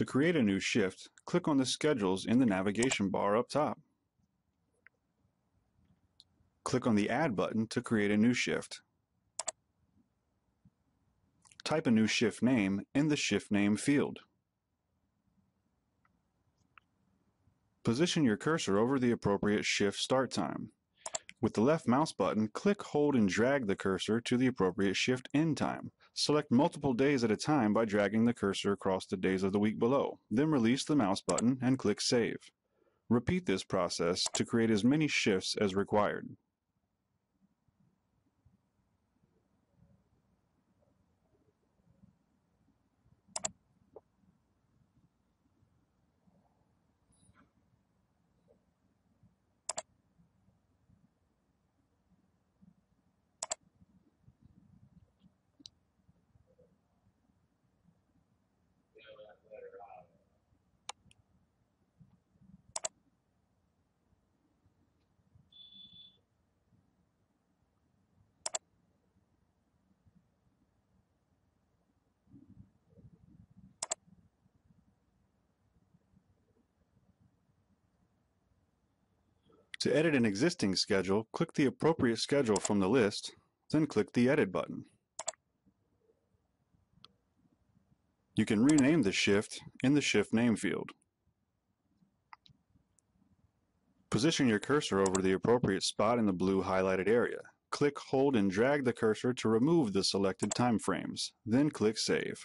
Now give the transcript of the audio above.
To create a new shift, click on the Schedules in the navigation bar up top. Click on the Add button to create a new shift. Type a new shift name in the Shift Name field. Position your cursor over the appropriate shift start time. With the left mouse button, click, hold, and drag the cursor to the appropriate shift end time. Select multiple days at a time by dragging the cursor across the days of the week below. Then release the mouse button and click Save. Repeat this process to create as many shifts as required. To edit an existing schedule, click the appropriate schedule from the list, then click the Edit button. You can rename the shift in the Shift Name field. Position your cursor over the appropriate spot in the blue highlighted area. Click, hold, and drag the cursor to remove the selected time frames. Then click Save.